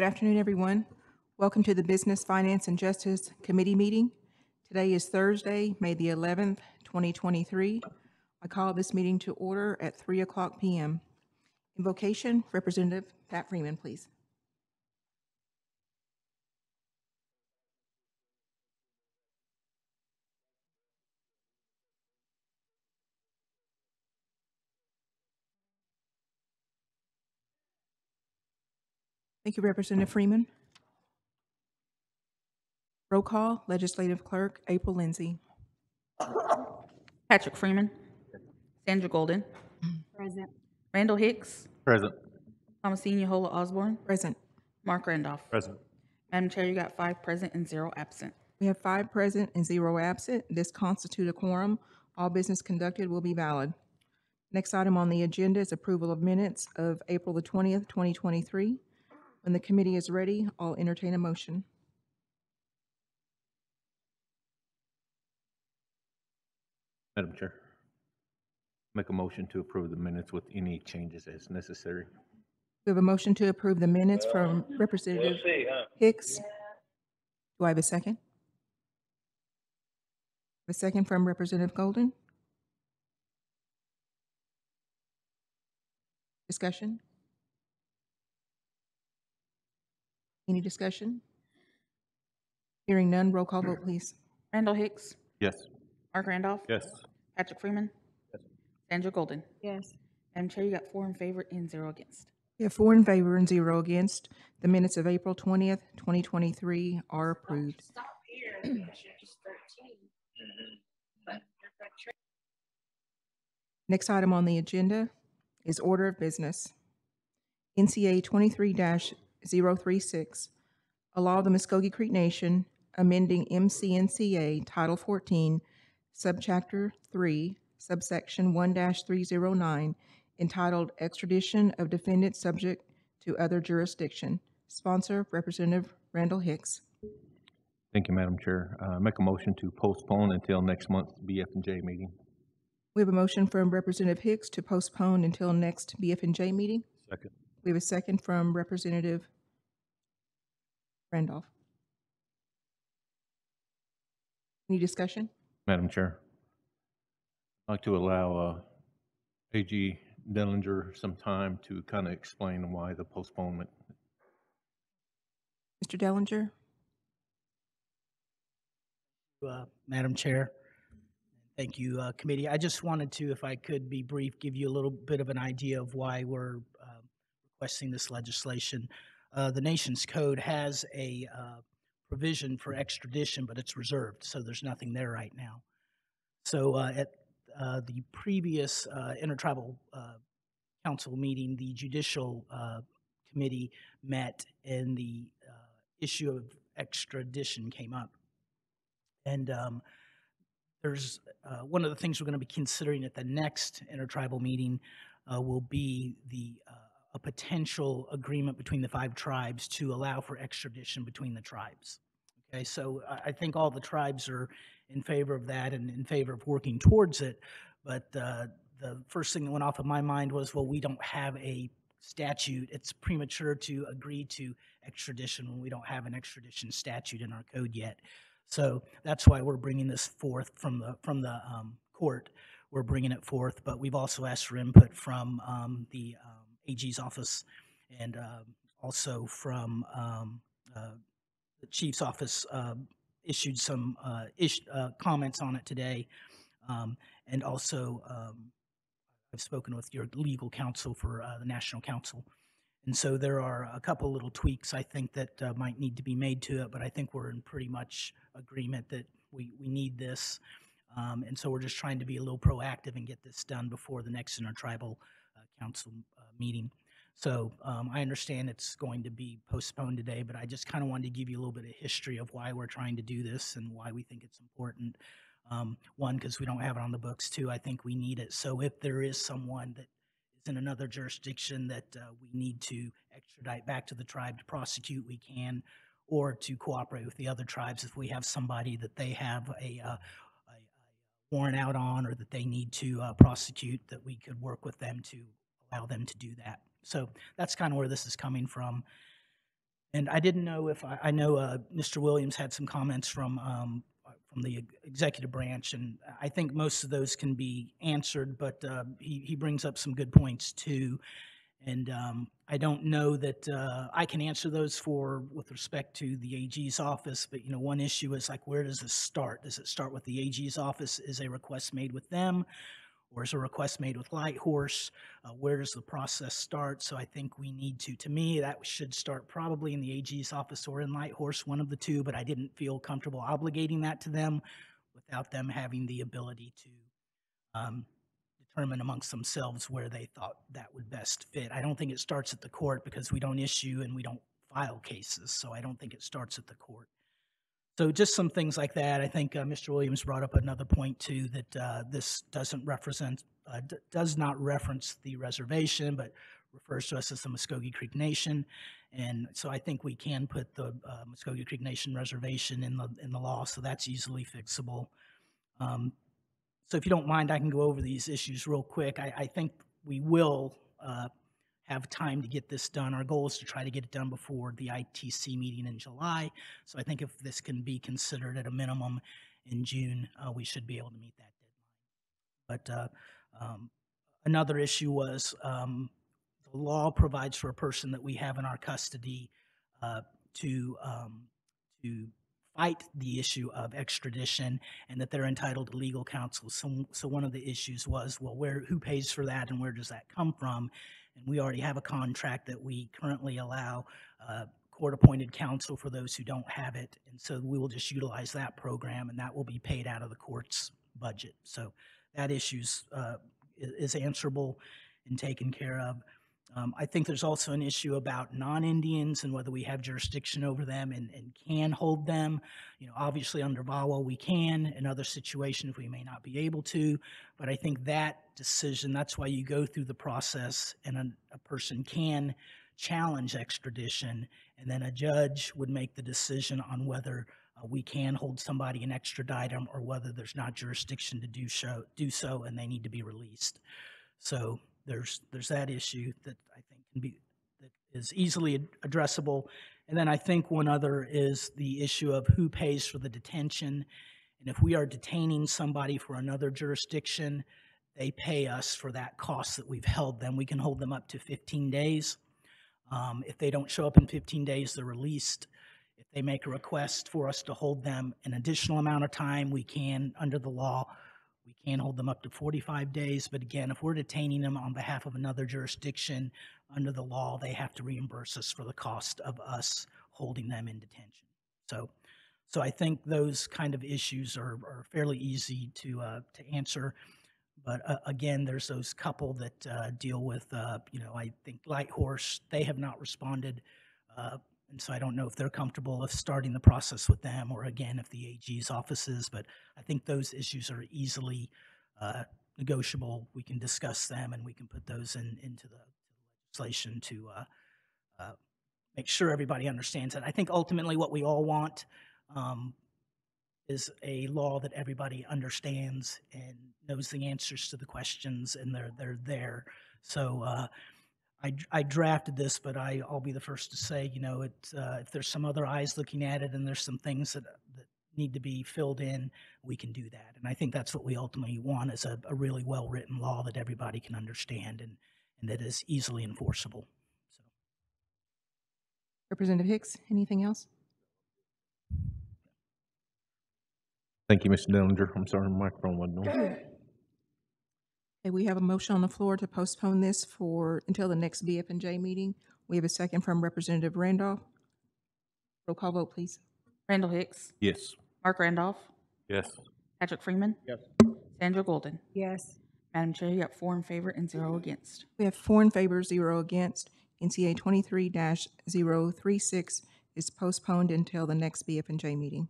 Good afternoon, everyone. Welcome to the Business, Finance, and Justice Committee meeting. Today is Thursday, May the 11th, 2023. I call this meeting to order at 3 o'clock PM. Invocation, Representative Pat Freeman, please. Thank you, Representative Freeman. Roll call, Legislative Clerk April Lindsay. Patrick Freeman. Sandra Golden. Present. Randall Hicks. Present. Thomasine Yohola Osborne. Present. Mark Randolph. Present. Madam Chair, you got five present and zero absent. We have five present and zero absent. This constitutes a quorum. All business conducted will be valid. Next item on the agenda is approval of minutes of April the 20th, 2023. When the committee is ready, I'll entertain a motion. Madam Chair. Make a motion to approve the minutes with any changes as necessary. We have a motion to approve the minutes from Representative uh, Hicks. Do I have a second? A second from Representative Golden? Discussion? Any discussion? Hearing none, roll call vote, please. Randall Hicks. Yes. Mark Randolph. Yes. Patrick Freeman. Yes. Sandra Golden. Yes. Madam Chair, you got four in favor and zero against. We have four in favor and zero against. The minutes of April 20th, 2023 are approved. Stop here. You're just thirteen. But Next item on the agenda is order of business. NCA 23-036, a law of the Muscogee Creek Nation amending MCNCA Title 14, Subchapter 3, subsection 1-309, entitled Extradition of Defendant Subject to Other Jurisdiction. Sponsor, Representative Randall Hicks. Thank you, Madam Chair. Uh, make a motion to postpone until next month's BF and J meeting. We have a motion from Representative Hicks to postpone until next BF and J meeting. Second. We have a second from Representative Randolph. Any discussion? Madam Chair. I'd like to allow, uh, AG Dellinger some time to kind of explain why the postponement. Mr. Dellinger? uh, Madam Chair. Thank you, uh, committee. I just wanted to, if I could be brief, give you a little bit of an idea of why we're requesting this legislation. Uh, The nation's code has a uh, provision for extradition, but it's reserved, so there's nothing there right now. So uh, at uh, the previous uh, intertribal council meeting, the judicial committee met and the issue of extradition came up. And um, there's uh, one of the things we're going to be considering at the next intertribal meeting uh, will be the uh, a potential agreement between the five tribes to allow for extradition between the tribes. Okay, so I, think all the tribes are in favor of that and in favor of working towards it. But uh, the first thing that went off of my mind was, well, we don't have a statute. It's premature to agree to extradition when we don't have an extradition statute in our code yet. So that's why we're bringing this forth from the, from the um, court. We're bringing it forth, but we've also asked for input from um, the um, AG's office and um, also from um, uh, the chief's office um, issued some uh, ish, uh, comments on it today. And also, I've spoken with your legal counsel for the National Council. And so there are a couple little tweaks I think that uh, might need to be made to it, but I think we're in pretty much agreement that we, we need this. Um, and so we're just trying to be a little proactive and get this done before the next intertribal council uh, meeting. So um, I understand it's going to be postponed today, but I just kind of wanted to give you a little bit of history of why we're trying to do this and why we think it's important. Um, one, because we don't have it on the books. Two, I think we need it. So if there is someone that is in another jurisdiction that uh, we need to extradite back to the tribe to prosecute, we can, or to cooperate with the other tribes if we have somebody that they have a, uh, a, a warrant out on or that they need to uh, prosecute, that we could work with them to allow them to do that. So that's kind of where this is coming from. And I didn't know if, I, I know uh, Mr. Williams had some comments from, um, from the executive branch, and I think most of those can be answered, but uh, he, he brings up some good points too. And um, I don't know that uh, I can answer those for, with respect to the AG's office, but, you know, one issue is like, where does this start? Does it start with the AG's office? Is a request made with them? Or is a request made with Light Horse? Uh, Where does the process start? So I think we need to, to me, that should start probably in the AG's office or in Light Horse, one of the two, but I didn't feel comfortable obligating that to them without them having the ability to um, determine amongst themselves where they thought that would best fit. I don't think it starts at the court because we don't issue and we don't file cases, so I don't think it starts at the court. So just some things like that. I think uh, Mr. Williams brought up another point too, that uh, this doesn't represent, uh, d- does not reference the reservation, but refers to us as the Muscogee Creek Nation. And so I think we can put the uh, Muscogee Creek Nation Reservation in the, in the law, so that's easily fixable. Um, so if you don't mind, I can go over these issues real quick. I, I think we will uh, have time to get this done. Our goal is to try to get it done before the ITC meeting in July. So I think if this can be considered at a minimum in June, uh, we should be able to meet that deadline. But uh, um, another issue was um, the law provides for a person that we have in our custody uh, to um, to fight the issue of extradition and that they're entitled to legal counsel. So, so one of the issues was, well, where who pays for that and where does that come from? And we already have a contract that we currently allow uh, court-appointed counsel for those who don't have it. And so we will just utilize that program and that will be paid out of the court's budget. So that issue uh, is answerable and taken care of. Um, I think there's also an issue about non-Indians and whether we have jurisdiction over them and, and can hold them. You know, obviously under VAWA we can. In other situations we may not be able to. But I think that decision, that's why you go through the process and a, a person can challenge extradition and then a judge would make the decision on whether uh, we can hold somebody and extradite them or whether there's not jurisdiction to do so, do so and they need to be released. So there's there's that issue that I think can be that is easily ad- addressable. And then I think one other is the issue of who pays for the detention. And if we are detaining somebody for another jurisdiction, they pay us for that cost that we've held them. We can hold them up to 15 days. Um, if they don't show up in 15 days, they're released. If they make a request for us to hold them an additional amount of time, we can, under the law, we can hold them up to 45 days. But again, if we're detaining them on behalf of another jurisdiction, under the law, they have to reimburse us for the cost of us holding them in detention. So, so I think those kind of issues are, are fairly easy to, uh, to answer. But uh, again, there's those couple that uh, deal with, uh, you know, I think Light Horse, they have not responded. And so I don't know if they're comfortable with starting the process with them or again, if the AG's offices. But I think those issues are easily uh, negotiable. We can discuss them and we can put those in, into the legislation to uh, uh, make sure everybody understands it. I think ultimately what we all want um, is a law that everybody understands and knows the answers to the questions, and they're they're there. So uh, I I drafted this, but I I'll be the first to say, you know, it uh, if there's some other eyes looking at it, and there's some things that that need to be filled in, we can do that. And I think that's what we ultimately want is a, a really well written law that everybody can understand and and that is easily enforceable. So. Representative Hicks, anything else? Thank you, Mr. Dillinger. I'm sorry, my microphone wasn't on. Okay, we have a motion on the floor to postpone this for, until the next BF and J meeting. We have a second from Representative Randolph. Roll call vote, please. Randall Hicks, Yes. Mark Randolph, Yes. Patrick Freeman. Yes. Sandra Golden. yes, Madam Chair, you got four in favor and zero against. We have four in favor, zero against. NCA twenty-three 36 is postponed until the next BF and J meeting.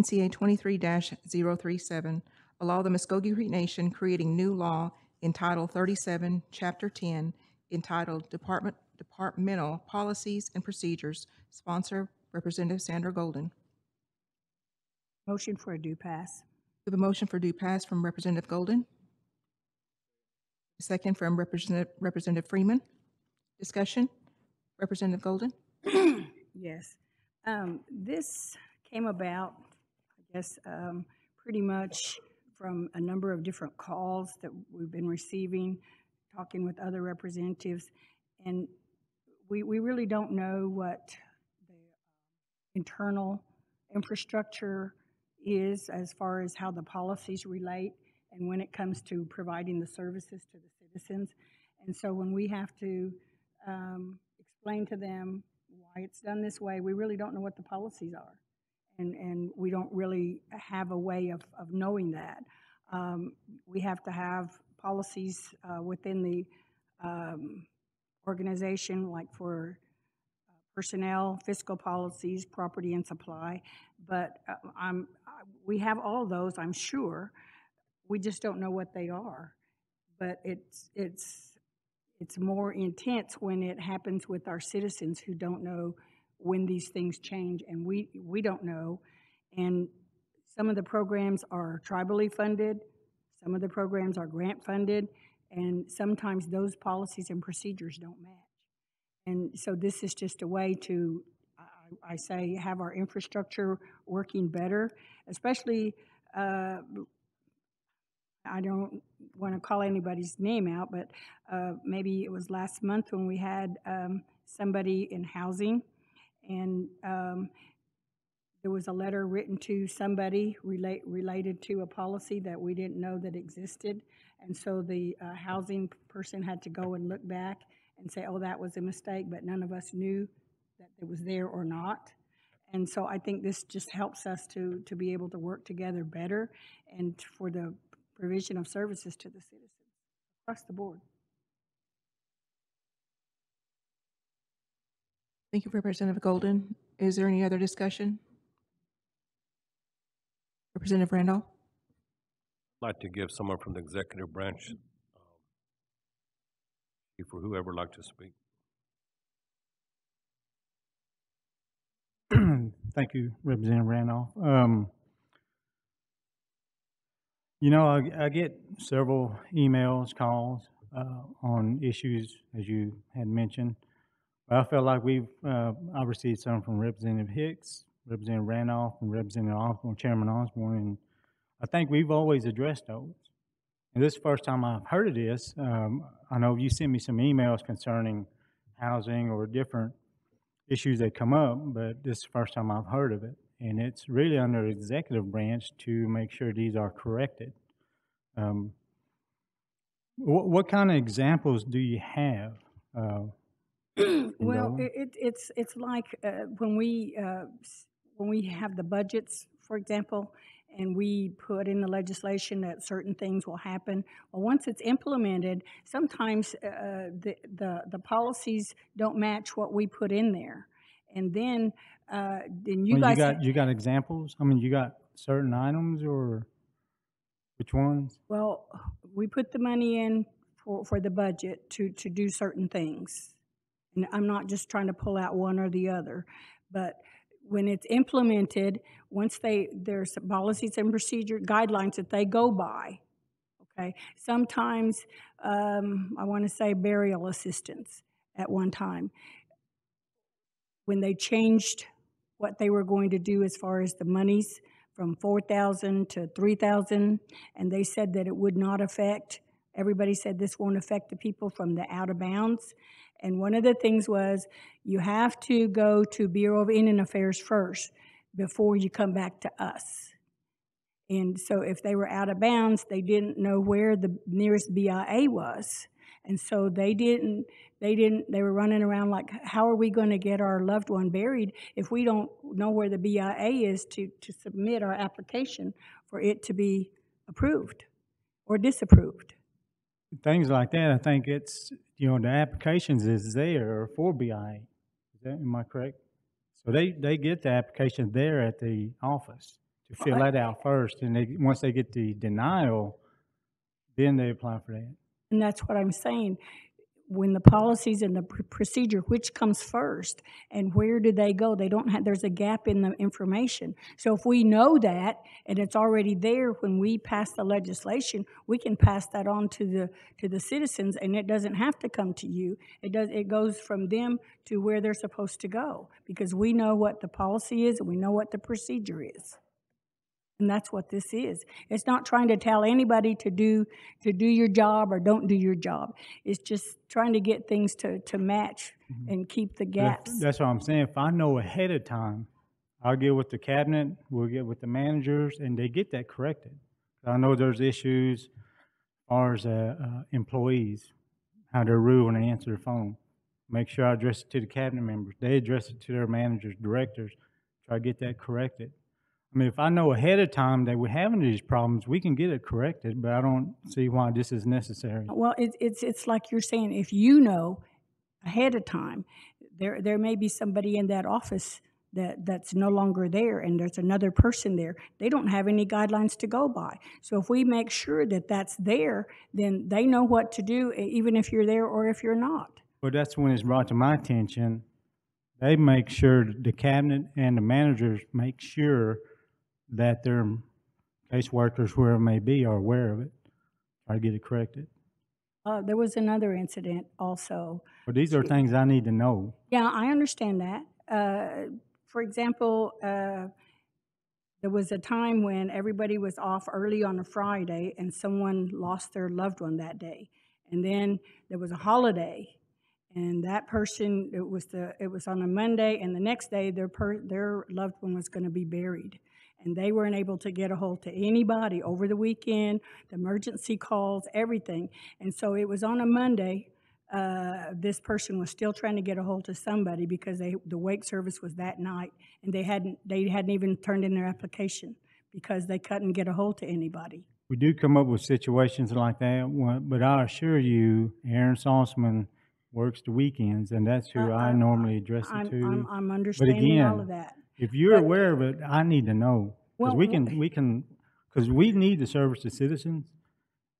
NCA twenty-three 37 allow the Muscogee Creek Nation creating new law in Title thirty-seven, Chapter ten, entitled Department, Departmental Policies and Procedures. Sponsor Representative Sandra Golden. motion for a due pass, We have a motion for due pass from Representative Golden, second from Representative, Representative Freeman. Discussion? Representative Golden? Yes. Um, This came about, guess, um, pretty much from a number of different calls that we've been receiving, talking with other representatives. And we, we really don't know what the internal infrastructure is as far as how the policies relate and when it comes to providing the services to the citizens. And so when we have to um, explain to them why it's done this way, we really don't know what the policies are. And, and we don't really have a way of, of knowing that. Um, we have to have policies uh, within the um, organization, like for uh, personnel, fiscal policies, property and supply. But uh, I'm, we have all those, I'm sure. We just don't know what they are. But it's, it's, it's more intense when it happens with our citizens who don't know when these things change, and we, we don't know. And some of the programs are tribally funded, some of the programs are grant-funded, and sometimes those policies and procedures don't match. And so this is just a way to, I, I say, have our infrastructure working better, especially, uh, I don't want to call anybody's name out, but uh, maybe it was last month when we had um, somebody in housing, and um, there was a letter written to somebody relate, related to a policy that we didn't know that existed. And so the uh, housing person had to go and look back and say, oh, that was a mistake, but none of us knew that it was there or not. And so I think this just helps us to, to be able to work together better and for the provision of services to the citizens across the board. Thank you, Representative Golden. Is there any other discussion? Representative Randolph? I'd like to give someone from the executive branch, um, for whoever would like to speak. Thank you, Representative Randolph. Um, you know, I, I get several emails, calls, uh, on issues, as you had mentioned. I felt like we've, uh, I received some from Representative Hicks, Representative Randolph, and Representative Osborne, Chairman Osborne, and I think we've always addressed those. And this is the first time I've heard of this. Um, I know you sent me some emails concerning housing or different issues that come up, but this is the first time I've heard of it. And it's really under the executive branch to make sure these are corrected. Um, what, what kind of examples do you have? Uh, Well, it, it- it's, it's like uh, when we, uh, when we have the budgets, for example, and we put in the legislation that certain things will happen. Well, once it's implemented, sometimes uh, the, the, the policies don't match what we put in there. And then, uh, then you well, guys. you got you got examples? I mean, you got certain items, or which ones? Well, we put the money in for, for the budget to, to do certain things. And I'm not just trying to pull out one or the other, but when it's implemented, once they, there's policies and procedure guidelines that they go by, okay? Sometimes, um, I want to say burial assistance at one time. When they changed what they were going to do as far as the monies from four thousand to three thousand, and they said that it would not affect, everybody said this won't affect the people from the out of bounds. And one of the things was, you have to go to Bureau of Indian Affairs first before you come back to us. And so if they were out of bounds, they didn't know where the nearest BIA was. And so they didn't, they didn't, they were running around like, how are we going to get our loved one buried if we don't know where the BIA is to, to submit our application for it to be approved or disapproved? Things like that. I think it's you know the applications is there for BIA. Is that am I correct? So they they get the application there at the office to fill that out first, and they once they get the denial, then they apply for that. And that's what I'm saying. When the policies and the pr- procedure, which comes first and where do they go? They don't have, there's a gap in the information. So if we know that and it's already there when we pass the legislation, we can pass that on to the, to the citizens and it doesn't have to come to you. It does, it goes from them to where they're supposed to go because we know what the policy is and we know what the procedure is. And that's what this is. It's not trying to tell anybody to do, to do your job or don't do your job. It's just trying to get things to, to match and keep the That's- gaps. That's what I'm saying. If I know ahead of time, I'll get with the cabinet, we'll get with the managers, and they get that corrected. I know there's issues as far as uh, uh, employees, how they're rude when they answer the phone. Make sure I address it to the cabinet members. They address it to their managers, directors, try to get that corrected. I mean, if I know ahead of time that we're having these problems, we can get it corrected, but I don't see why this is necessary. Well, it's, it's, it's like you're saying, if you know ahead of time, there, there may be somebody in that office that, that's no longer there and there's another person there. They don't have any guidelines to go by. So if we make sure that that's there, then they know what to do, even if you're there or if you're not. Well, that's when it's brought to my attention. They make sure, the cabinet and the managers make sure that their caseworkers, whoever it may be, are aware of it, try to get it corrected. Uh, there was another incident also. But these are things I need to know. Yeah, I understand that. Uh, for example, uh, there was a time when everybody was off early on a Friday and someone lost their loved one that day. And then there was a holiday and that person, it was the, it was on a Monday and the next day their per, their loved one was gonna be buried. And they weren't able to get a hold to anybody over the weekend, the emergency calls, everything. And so it was on a Monday, uh, this person was still trying to get a hold to somebody because they, the wake service was that night, and they hadn't, they hadn't even turned in their application because they couldn't get a hold to anybody. We do come up with situations like that, but I assure you, Aaron Salzman works the weekends, and that's who Uh, I I- normally address I'm, it I'm, to. I'm understanding all of that. If you're but- aware of it, I need to know. Because Well, we can, we can, because we need to service the citizens,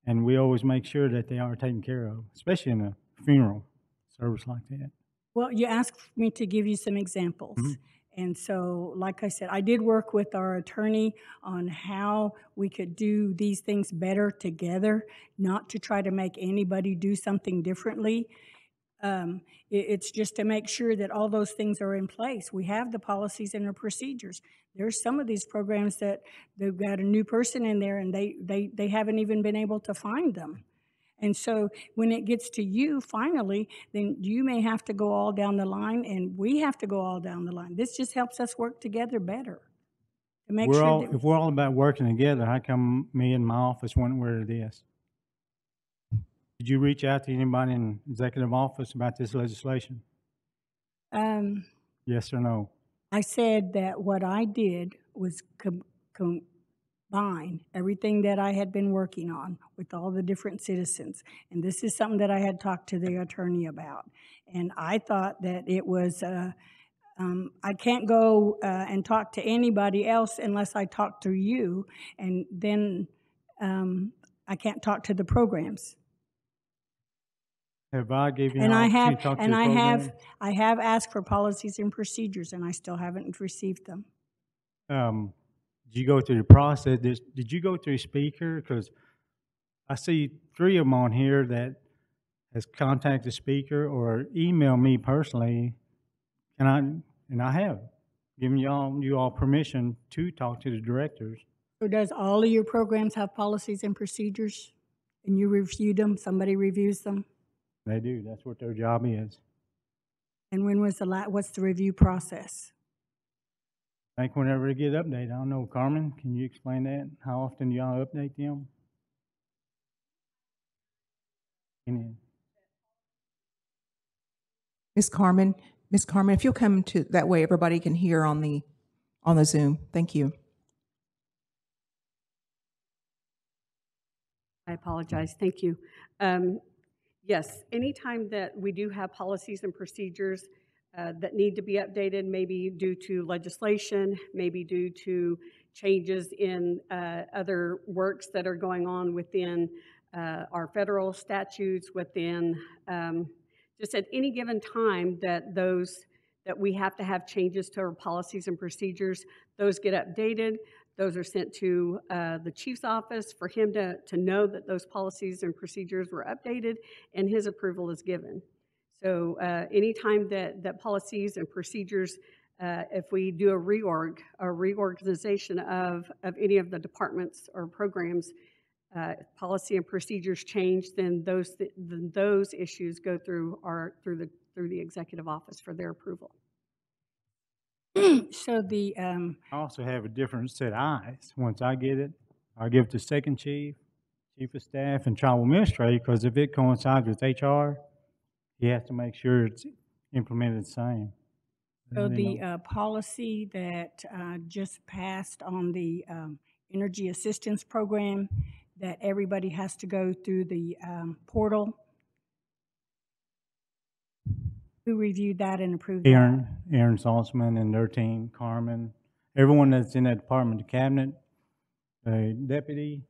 and we always make sure that they are taken care of, especially in a funeral service like that. Well, you asked me to give you some examples. Mm-hmm. And so, like I said, I did work with our attorney on how we could do these things better together, not to try to make anybody do something differently. Um, it, it's just to make sure that all those things are in place. We have the policies and the procedures. There's some of these programs that they've got a new person in there and they, they, they haven't even been able to find them. And so when it gets to you finally, then you may have to go all down the line and we have to go all down the line. This just helps us work together better. To make We're sure all, if we're all about working together, how come me and my office went where it is? Did you reach out to anybody in executive office about this legislation? um, Yes or no? I said that what I did was com- combine everything that I had been working on with all the different citizens. And this is something that I had talked to the attorney about. And I thought that it was, uh, um, I can't go uh, and talk to anybody else unless I talk to you. And then um, I can't talk to the programs. Have I gave you an And I opportunity have, to talk to and the I program? have, I have asked for policies and procedures, and I still haven't received them. um, did you go through the process? Did, did you go through speaker? Because I see three of them on here that has contacted speaker or emailed me personally. And I, and I have given y'all, you all permission to talk to the directors. So does all of your programs have policies and procedures? And you reviewed them, somebody reviews them? They do. That's what their job is. And when was the la, what's the review process? I think whenever they get updated, I don't know, Carmen, can you explain that? How often do y'all update them? Any- Ms. Carmen, Ms. Carmen, if you'll come to, that way everybody can hear on the, on the Zoom. Thank you. I apologize, thank you. Um, Yes, anytime that we do have policies and procedures uh, that need to be updated, maybe due to legislation, maybe due to changes in uh, other works that are going on within uh, our federal statutes, within um, just at any given time that those, that we have to have changes to our policies and procedures, those get updated. Those are sent to uh, the chief's office for him to, to know that those policies and procedures were updated, and his approval is given. So uh, anytime that, that policies and procedures, uh, if we do a reorg, a reorganization of, of any of the departments or programs, uh, policy and procedures change, then those, then those issues go through our, through the, through the executive office for their approval. So the, um, I also have a different set of eyes. Once I get it, I give it to second chief, chief of staff, and tribal administrator, because if it coincides with HR, he has to make sure it's implemented the same. So the uh, policy that uh, just passed on the um, energy assistance program, that everybody has to go through the um, portal. Who reviewed that and approved that? Aaron, Aaron Salzman and their team, Carmen, everyone that's in that department, the cabinet, the deputy,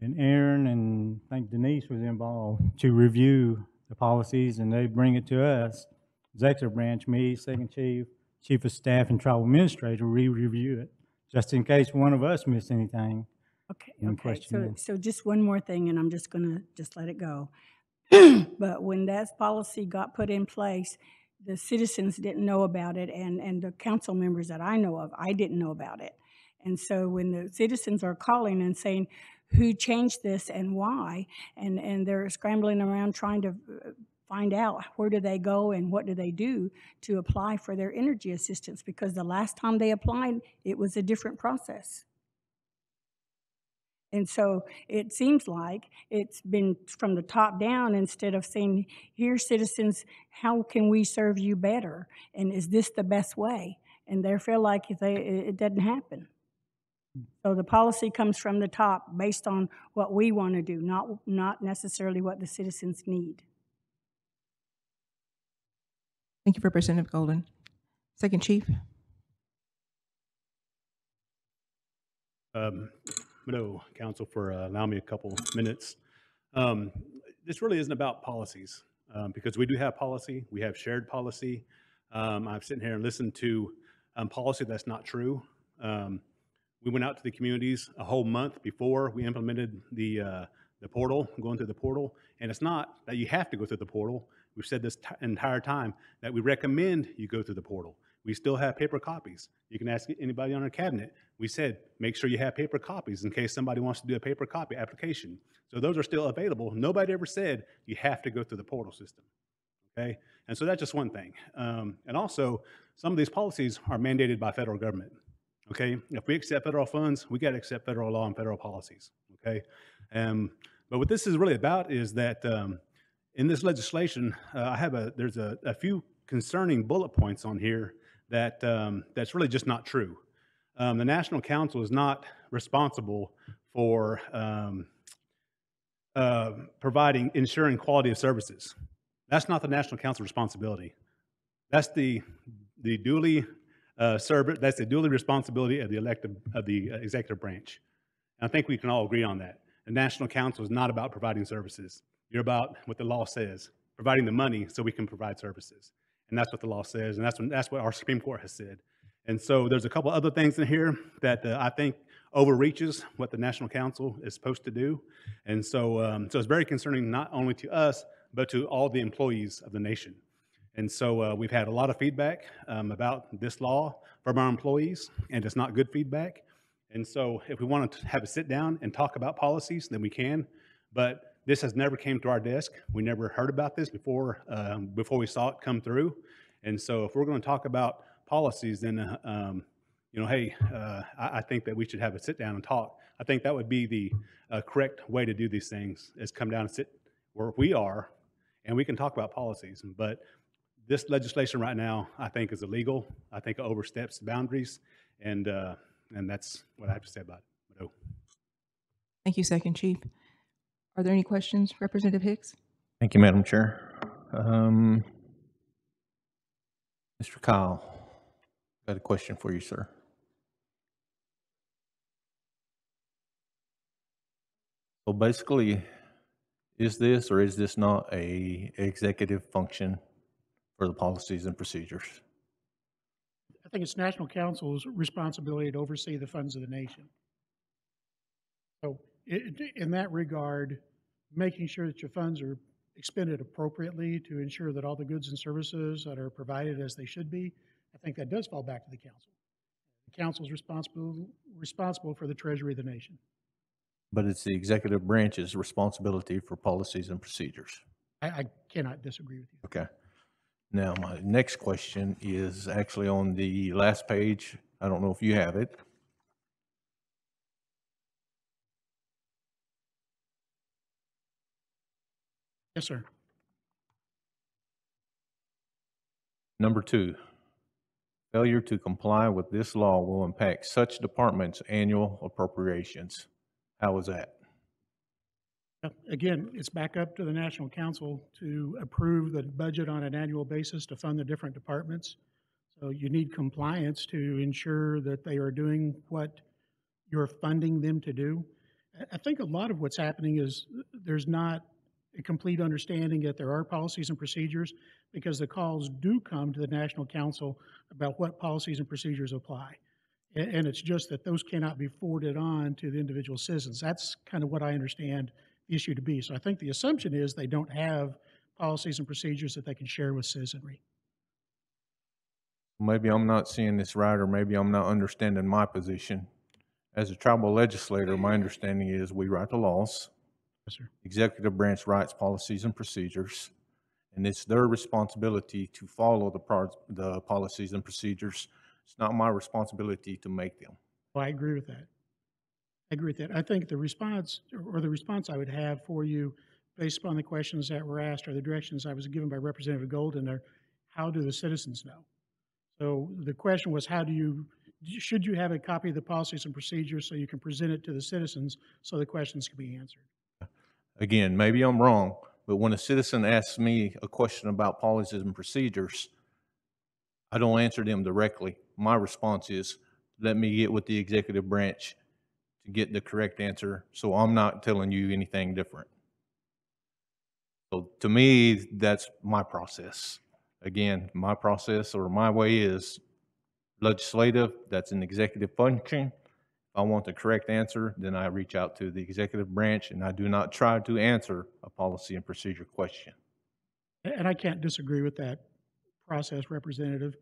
and Aaron, and I think Denise was involved to review the policies, and they bring it to us, executive branch, me, second chief, chief of staff, and tribal administrator, we review it, just in case one of us missed anything. Okay, okay, question so, so just one more thing, and I'm just gonna, just let it go. But when that policy got put in place, the citizens didn't know about it, and, and the council members that I know of, I didn't know about it. And so when the citizens are calling and saying, who changed this and why, and, and they're scrambling around trying to uh, find out where do they go and what do they do to apply for their energy assistance, because the last time they applied, it was a different process. And so it seems like it's been from the top down instead of saying, here, citizens, how can we serve you better? And is this the best way? And they feel like they, it it doesn't happen. So the policy comes from the top based on what we want to do, not, not necessarily what the citizens need. Thank you, Representative Golden. Second Chief? Um, No, council, for uh, allowing me a couple minutes. Um, This really isn't about policies, um, because we do have policy, we have shared policy. Um, I've sitting here and listened to um, policy that's not true. Um, We went out to the communities a whole month before we implemented the, uh, the portal, going through the portal. And it's not that you have to go through the portal. We've said this ti- entire time that we recommend you go through the portal. We still have paper copies. You can ask anybody on our cabinet. We said, make sure you have paper copies in case somebody wants to do a paper copy application. So those are still available. Nobody ever said you have to go through the portal system. Okay? And so that's just one thing. Um, and also, some of these policies are mandated by federal government. Okay? If we accept federal funds, we got to accept federal law and federal policies. Okay? Um, but what this is really about is that um, in this legislation, uh, I have a there's a, a few concerning bullet points on here that um, that's really just not true. Um, the National Council is not responsible for um, uh, providing ensuring quality of services. That's not the National Council responsibility. That's the the duly uh, That's the duly responsibility of the elective of the uh, executive branch. And I think we can all agree on that. The National Council is not about providing services. You're about what the law says, providing the money so we can provide services. And that's what the law says, and that's, what that's what our Supreme Court has said. And so there's a couple other things in here that uh, I think overreaches what the National Council is supposed to do. And so, um, so it's very concerning not only to us, but to all the employees of the nation. And so uh, we've had a lot of feedback um, about this law from our employees, and it's not good feedback. And so if we want to have a sit down and talk about policies, then we can. But this has never came to our desk. We never heard about this before, um, before we saw it come through. And so if we're going to talk about policies, then, uh, um, you know, hey, uh, I, I think that we should have a sit down and talk. I think that would be the uh, correct way to do these things, is come down and sit where we are, and we can talk about policies. But this legislation right now, I think, is illegal. I think it oversteps boundaries, and, uh, and that's what I have to say about it. No. Thank you, Second Chief. Are there any questions, Representative Hicks? Thank you, Madam Chair. Um, Mr. Kyle, got a question for you, sir. So basically, Is this or is this not a executive function for the policies and procedures? I think it's national council's responsibility to oversee the funds of the nation. So i- i- in that regard, making sure that your funds are expended appropriately to ensure that all the goods and services that are provided as they should be, I think that does fall back to the council. The council is responsible, responsible for the treasury of the nation. But it's the executive branch's responsibility for policies and procedures. I, I cannot disagree with you. Okay. Now, my next question is actually on the last page. I don't know if you have it. Yes, sir. Number two, failure to comply with this law will impact such departments' annual appropriations. How is that? Uh, Again, it's back up to the national council to approve the budget on an annual basis to fund the different departments. So you need compliance to ensure that they are doing what you're funding them to do. I- I think a lot of what's happening is there's not a complete understanding that there are policies and procedures because the calls do come to the national council about what policies and procedures apply. And it's just that those cannot be forwarded on to the individual citizens. That's kind of what I understand the issue to be. So I think the assumption is they don't have policies and procedures that they can share with citizenry. Maybe I'm not seeing this right, or maybe I'm not understanding my position. As a tribal legislator, my understanding is we write the laws. Yes, sir. Executive branch writes policies and procedures, and it's their responsibility to follow the, par- the policies and procedures. It's not my responsibility to make them. Well, I agree with that. I agree with that. I think the response, or the response I would have for you, based upon the questions that were asked, or the directions I was given by Representative Golden, are how do the citizens know? So the question was, how do you, should you have a copy of the policies and procedures so you can present it to the citizens so the questions can be answered? Again, maybe I'm wrong, but when a citizen asks me a question about policies and procedures, I don't answer them directly. My response is, let me get with the executive branch to get the correct answer, so I'm not telling you anything different. So to me, that's my process. Again, my process or my way is legislative, that's an executive function. If I want the correct answer, then I reach out to the executive branch and I do not try to answer a policy and procedure question. And I can't disagree with that process, Representative.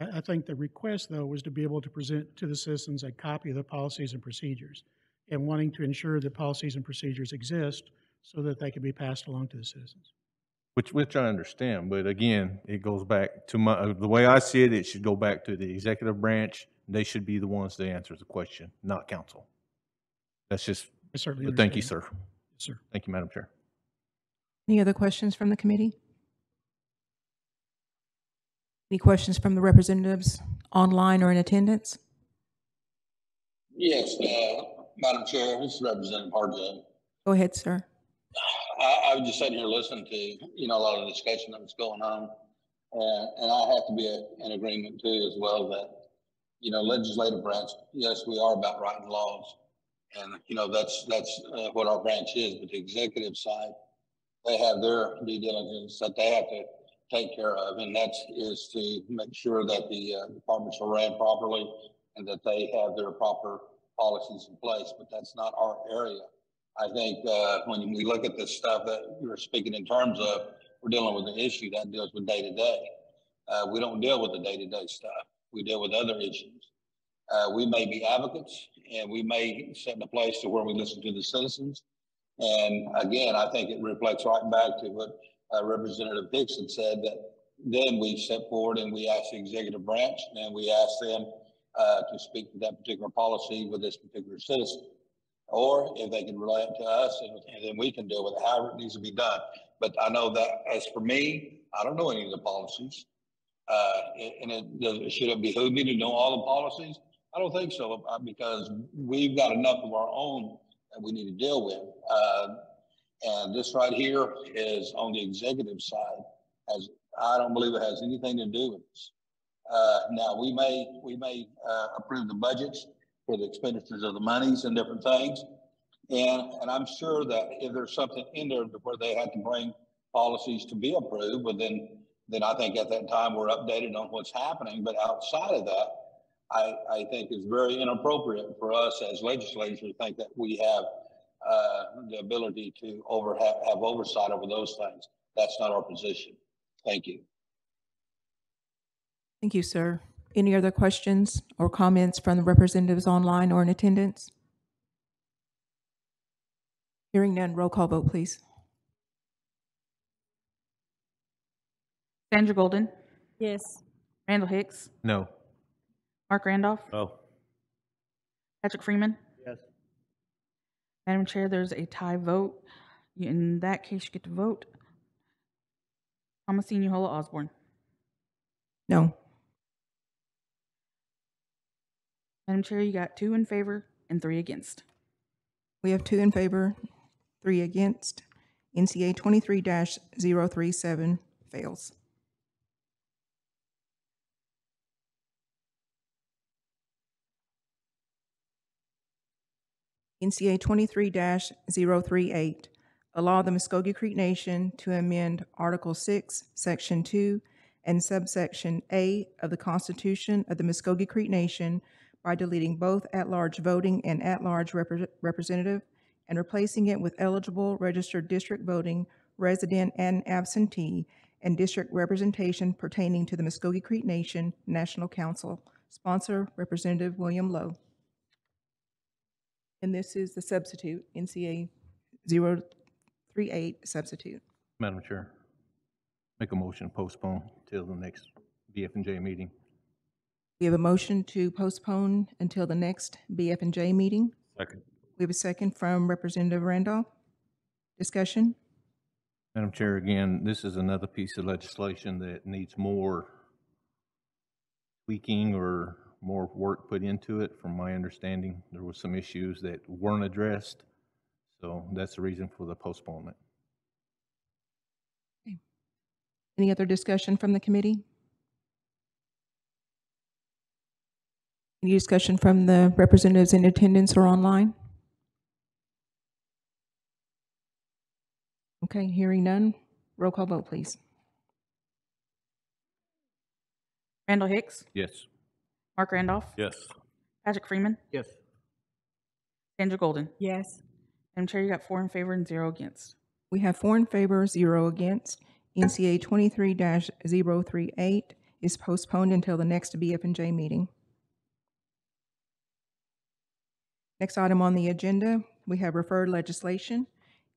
I, think the request, though, was to be able to present to the citizens a copy of the policies and procedures and wanting to ensure that policies and procedures exist so that they can be passed along to the citizens. Which, which I understand, but again, it goes back to my, the way I see it, it should go back to the executive branch. They should be the ones to answer the question, not council. That's just, I certainly but thank you, understand. sir. Yes, sir. Thank you, Madam Chair. Any other questions from the committee? Any questions from the representatives online or in attendance? Yes, uh, Madam Chair, this is Representative Harjo. Go ahead, sir. I, I was just sitting here listening to, you know, a lot of discussion that was going on. And, and I have to be in agreement too as well that, you know, legislative branch, yes, we are about writing laws. And, you know, that's, that's uh, what our branch is, but the executive side, they have their due diligence that they have to take care of. And that is to make sure that the uh, departments are ran properly and that they have their proper policies in place, but that's not our area. I think uh, when we look at this stuff that you're speaking in terms of, we're dealing with an issue that deals with day to day. We don't deal with the day to day stuff. We deal with other issues. Uh, we may be advocates and we may set in a place to where we listen to the citizens. And again, I think it reflects right back to what uh, Representative had said that then we step forward and we ask the executive branch and we ask them uh, to speak to that particular policy with this particular citizen. Or if they can relate to us and, and then we can deal with it, however it needs to be done. But I know that as for me, I don't know any of the policies. Uh, and it, does, should it behoove me to know all the policies? I don't think so, uh, because we've got enough of our own that we need to deal with. Uh, and this right here is on the executive side. As I don't believe it has anything to do with this. Uh, now we may we may uh, approve the budgets for the expenditures of the monies and different things, And, and I'm sure that if there's something in there where they have to bring policies to be approved, but then, then I think at that time we're updated on what's happening. But outside of that, I, I think it's very inappropriate for us as legislators to think that we have uh, the ability to over have, have oversight over those things. That's not our position. Thank you. Thank you, sir. Any other questions or comments from the representatives online or in attendance? Hearing none, roll call vote, please. Sandra Golden, Yes. Randall Hicks, No. Mark Randolph, No. Patrick Freeman. Yes. Madam Chair, there's a tie vote. In that case, you get to vote. Thomasine Yahola Osborne. No. Madam Chair, you got two in favor and three against. We have two in favor, three against. NCA twenty-three 37 fails. NCA twenty-three 38 allow the Muscogee Creek Nation to amend Article Six, Section Two, and subsection A of the Constitution of the Muscogee Creek Nation by deleting both at-large voting and at-large repre- representative and replacing it with eligible registered district voting, resident and absentee, and district representation pertaining to the Muscogee Creek Nation National Council. Sponsor, Representative William Lowe. And this is the substitute, NCA 038 substitute. Madam Chair, make a motion to postpone till the next BF and J meeting. We have a motion to postpone until the next BF and J meeting. Second. We have a second from Representative Randolph. Discussion? Madam Chair, again, this is another piece of legislation that needs more tweaking or more work put into it. From my understanding, there were some issues that weren't addressed. So that's the reason for the postponement. Any other discussion from the committee? Any discussion from the representatives in attendance or online? Okay, hearing none. Roll call vote, please. Randall Hicks, Yes. Mark Randolph, Yes. Patrick Freeman, Yes. Sandra Golden. Yes. Madam Chair, you got four in favor and zero against. We have four in favor, zero against. NCA twenty-three 38 is postponed until the next BF and J meeting. Next item on the agenda, we have referred legislation,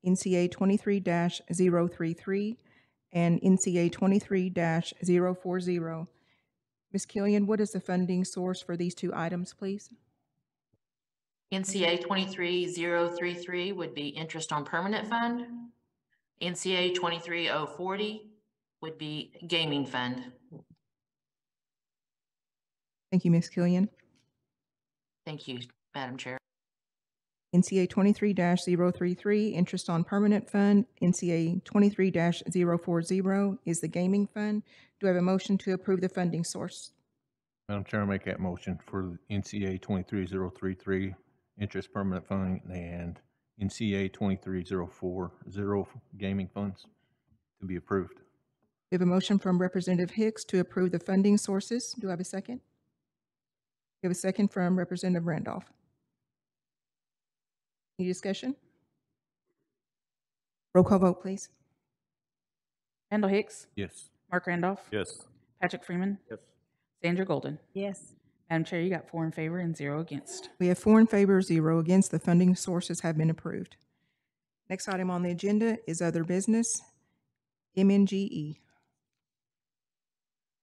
NCA twenty-three 33 and NCA twenty-three 40 Ms. Killian, what is the funding source for these two items, please? NCA twenty-three zero three three would be interest on permanent fund. NCA twenty-three oh forty would be gaming fund. Thank you, Ms. Killian. Thank you, Madam Chair. NCA twenty-three 33 interest on permanent fund. NCA twenty-three 40 is the gaming fund. Do I have a motion to approve the funding source? Madam Chair, I make that motion for NCA twenty-three zero three three, interest permanent fund, and NCA twenty-three zero four zero gaming funds to be approved. We have a motion from Representative Hicks to approve the funding sources. Do I have a second? We have a second from Representative Randolph. Any discussion? Roll call vote, please. Randall Hicks, Yes. Mark Randolph, Yes. Patrick Freeman, Yes. Sandra Golden. Yes. Madam Chair, you got four in favor and zero against. We have four in favor, zero against. The funding sources have been approved. Next item on the agenda is other business, MNGE.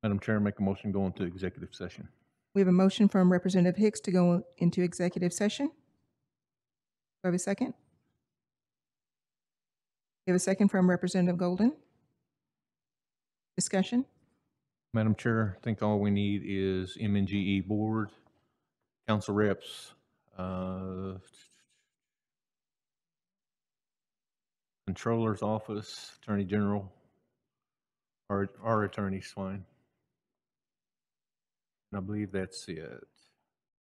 Madam Chair, make a motion go into executive session. We have a motion from Representative Hicks to go into executive session. I have a second? We have a second from Representative Golden. Discussion? Madam Chair, I think all we need is MNGE board, council reps, uh, controller's office, attorney general, our, our fine. And I believe that's it.